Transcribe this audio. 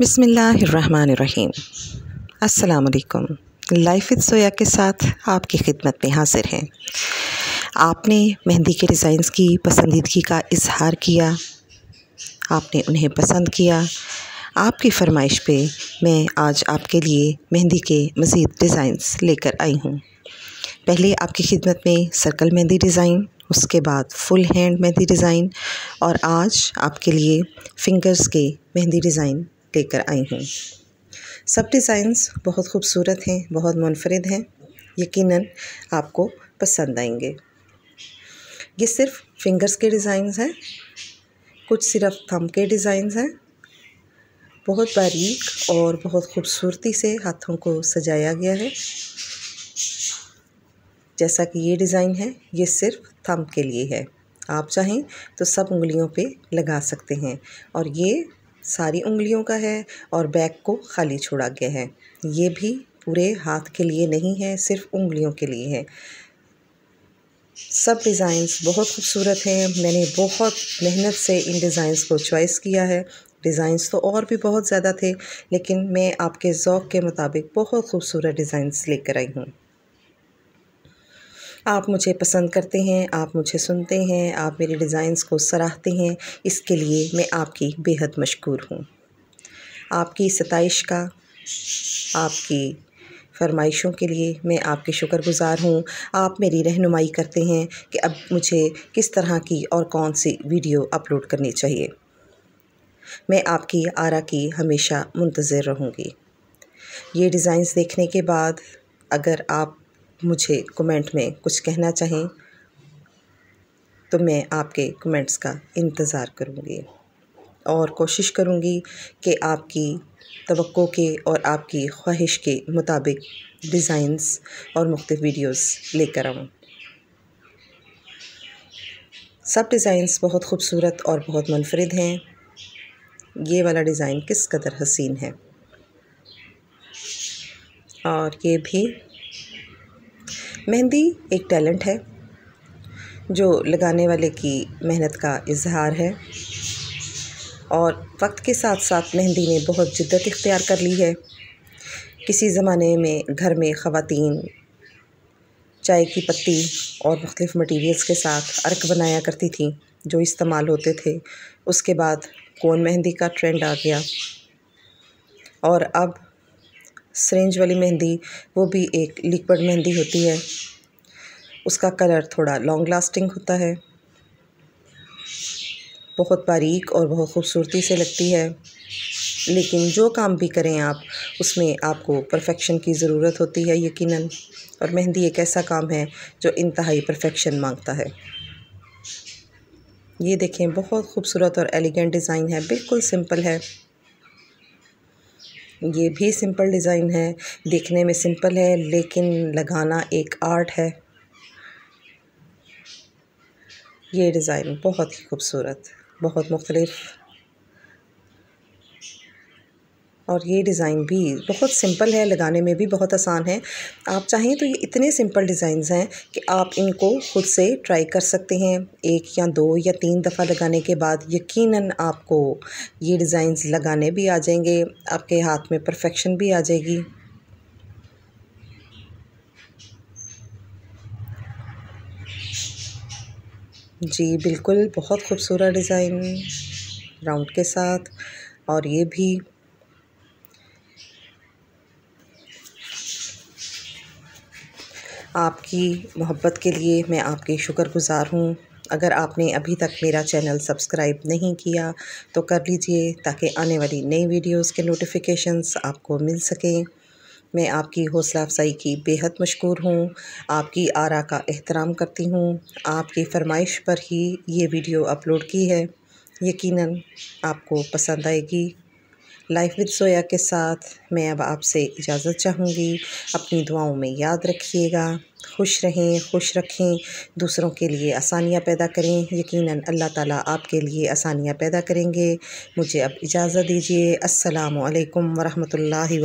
बिसमीम असलकुम life with सोया के साथ आपकी खिदमत में हाजिर हैं। आपने मेहंदी के डिज़ाइंस की पसंदीदगी का इजहार किया, आपने उन्हें पसंद किया। आपकी फरमाइश पे मैं आज आपके लिए मेहंदी के मज़ीद डिज़ाइंस लेकर आई हूँ। पहले आपकी खिदमत में सर्कल मेहंदी डिज़ाइन, उसके बाद फुल हैंड मेहंदी डिज़ाइन और आज आपके लिए फ़िंगर्स के मेहंदी डिज़ाइन लेकर आई हूँ। सब डिज़ाइंस बहुत खूबसूरत हैं, बहुत मुनफरद हैं। यकीनन आपको पसंद आएँगे। ये सिर्फ़ फिंगर्स के डिज़ाइंस हैं। कुछ सिर्फ़ थम के डिज़ाइंस हैं। बहुत बारीक और बहुत खूबसूरती से हाथों को सजाया गया है। जैसा कि ये डिज़ाइन है, ये सिर्फ़ थम के लिए है। आप चाहें तो सब उंगलियों पे लगा सकते हैं। और ये सारी उंगलियों का है और बैक को खाली छोड़ा गया है। ये भी पूरे हाथ के लिए नहीं है, सिर्फ़ उंगलियों के लिए है। सब डिज़ाइंस बहुत खूबसूरत हैं। मैंने बहुत मेहनत से इन डिज़ाइंस को चॉइस किया है। डिज़ाइंस तो और भी बहुत ज़्यादा थे, लेकिन मैं आपके ओक़ के मुताबिक बहुत खूबसूरत डिज़ाइंस लेकर आई हूँ। आप मुझे पसंद करते हैं, आप मुझे सुनते हैं, आप मेरे डिज़ाइंस को सराहते हैं, इसके लिए मैं आपकी बेहद मशहूर हूँ। आपकी सताइश का, आपकी फरमाइशों के लिए मैं आपके शुक्रगुज़ार हूँ। आप मेरी रहनुमाई करते हैं कि अब मुझे किस तरह की और कौन सी वीडियो अपलोड करनी चाहिए। मैं आपकी आरा की हमेशा मुंतज़र रहूँगी। ये डिज़ाइंस देखने के बाद अगर आप मुझे कमेंट में कुछ कहना चाहें तो मैं आपके कमेंट्स का इंतज़ार करूँगी। और कोशिश करूँगी कि आपकी तो के और आपकी ख्वाहिश के मुताबिक डिज़ाइंस और मुख्त वीडियोस लेकर आऊँ। सब डिज़ाइंस बहुत खूबसूरत और बहुत मुनफरद हैं। ये वाला डिज़ाइन किस कदर हसीन है? और ये भी मेहंदी एक टैलेंट है, जो लगाने वाले की मेहनत का इजहार है। और वक्त के साथ साथ मेहंदी ने बहुत जिद्दत इख्तियार कर ली है। किसी ज़माने में घर में ख़वातीन, चाय की पत्ती और मुख्तलिफ़ मटीरियल्स के साथ अर्क बनाया करती थी, जो इस्तेमाल होते थे। उसके बाद कौन मेहंदी का ट्रेंड आ गया? और अब सरेंज वाली मेहंदी, वो भी एक लिक्विड मेहंदी होती है। उसका कलर थोड़ा लॉन्ग लास्टिंग होता है। बहुत बारीक और बहुत खूबसूरती से लगती है। लेकिन जो काम भी करें आप, उसमें आपको परफेक्शन की ज़रूरत होती है यकीनन। और मेहंदी एक ऐसा काम है, जो इंतहाई परफेक्शन माँगता है। ये देखें, बहुत खूबसूरत और एलिगेंट डिज़ाइन है, बिल्कुल सिंपल है। ये भी सिंपल डिज़ाइन है, देखने में सिंपल है, लेकिन लगाना एक आर्ट है। ये डिज़ाइन बहुत ही खूबसूरत, बहुत मुख्तलिफ़। और ये डिज़ाइन भी बहुत सिंपल है, लगाने में भी बहुत आसान है। आप चाहें तो ये इतने सिंपल डिज़ाइंस हैं कि आप इनको ख़ुद से ट्राई कर सकते हैं। एक या दो या तीन दफ़ा लगाने के बाद यकीनन आपको ये डिज़ाइंस लगाने भी आ जाएँगे, आपके हाथ में परफेक्शन भी आ जाएगी। जी, बिल्कुल, बहुत खूबसूरत डिज़ाइन राउंड के साथ और ये भी आपकी मोहब्बत के लिए मैं आपकी शुक्रगुज़ार हूँ। अगर आपने अभी तक मेरा चैनल सब्सक्राइब नहीं किया तो कर लीजिए ताकि आने वाली नई वीडियोस के नोटिफिकेशंस आपको मिल सकें। मैं आपकी हौसला अफजाई की बेहद मशहूर हूँ। आपकी आरा का एहतराम करती हूँ। आपकी फरमाइश पर ही ये वीडियो अपलोड की है। यकीनन आपको पसंद आएगी। लाइफ विद सोया के साथ मैं अब आपसे इजाज़त चाहूँगी। अपनी दुआओं में याद रखिएगा। खुश रहें, खुश रखें। दूसरों के लिए आसानियाँ पैदा करें। यकीनन अल्लाह ताला आपके लिए आसानियाँ पैदा करेंगे। मुझे अब इजाज़त दीजिए। अस्सलाम वालेकुम वरहमतुल्लाहि